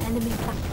Enemy back.